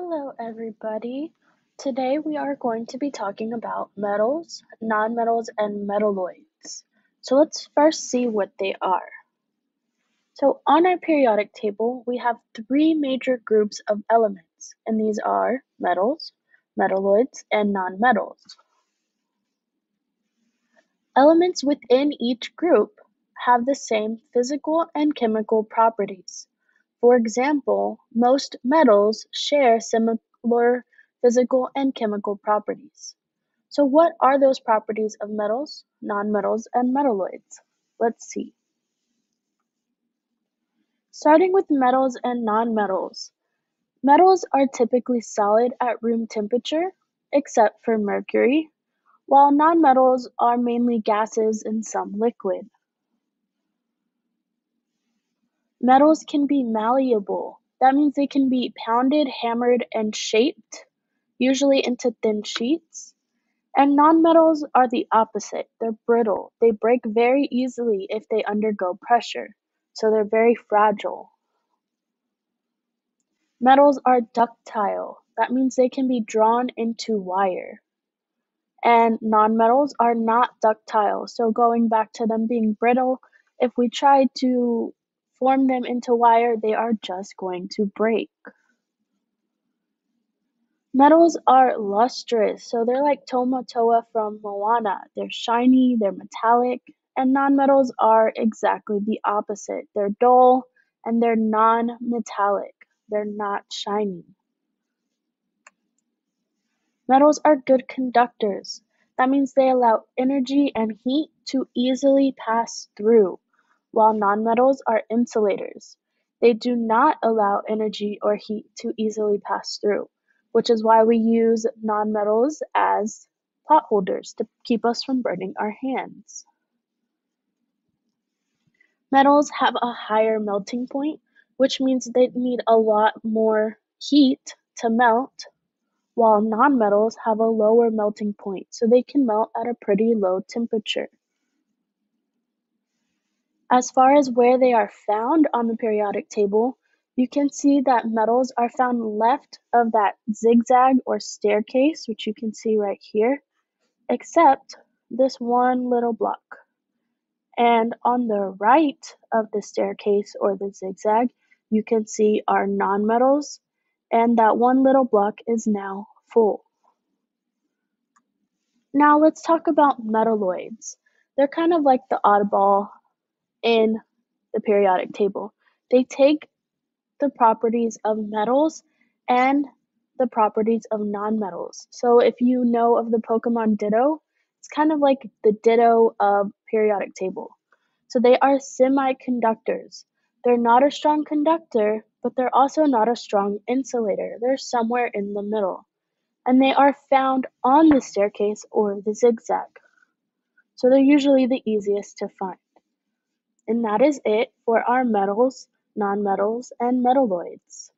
Hello everybody. Today we are going to be talking about metals, nonmetals, and metalloids. So let's first see what they are. So on our periodic table, we have three major groups of elements, and these are metals, metalloids, and nonmetals. Elements within each group have the same physical and chemical properties. For example, most metals share similar physical and chemical properties. So what are those properties of metals, nonmetals, and metalloids? Let's see. Starting with metals and nonmetals. Metals are typically solid at room temperature, except for mercury, while nonmetals are mainly gases and some liquid. Metals can be malleable, that means they can be pounded, hammered, and shaped, usually into thin sheets. And nonmetals are the opposite, they're brittle. They break very easily if they undergo pressure, so they're very fragile. Metals are ductile, that means they can be drawn into wire. And nonmetals are not ductile, so going back to them being brittle, if we try to form them into wire, they are just going to break. Metals are lustrous, so they're like Tamatoa from Moana. They're shiny, they're metallic, and nonmetals are exactly the opposite. They're dull and they're non-metallic. They're not shiny. Metals are good conductors. That means they allow energy and heat to easily pass through while nonmetals are insulators. They do not allow energy or heat to easily pass through, which is why we use nonmetals as pot holders to keep us from burning our hands. Metals have a higher melting point, which means they need a lot more heat to melt, while nonmetals have a lower melting point, so they can melt at a pretty low temperature. As far as where they are found on the periodic table, you can see that metals are found left of that zigzag or staircase, which you can see right here, except this one little block. And on the right of the staircase or the zigzag, you can see our nonmetals, and that one little block is now full. Now let's talk about metalloids. They're kind of like the oddball in the periodic table. They take the properties of metals and the properties of nonmetals. So if you know of the Pokemon Ditto, it's kind of like the Ditto of periodic table. So they are semiconductors. They're not a strong conductor, but they're also not a strong insulator. They're somewhere in the middle. And they are found on the staircase or the zigzag. So they're usually the easiest to find. And that is it for our metals, nonmetals, and metalloids.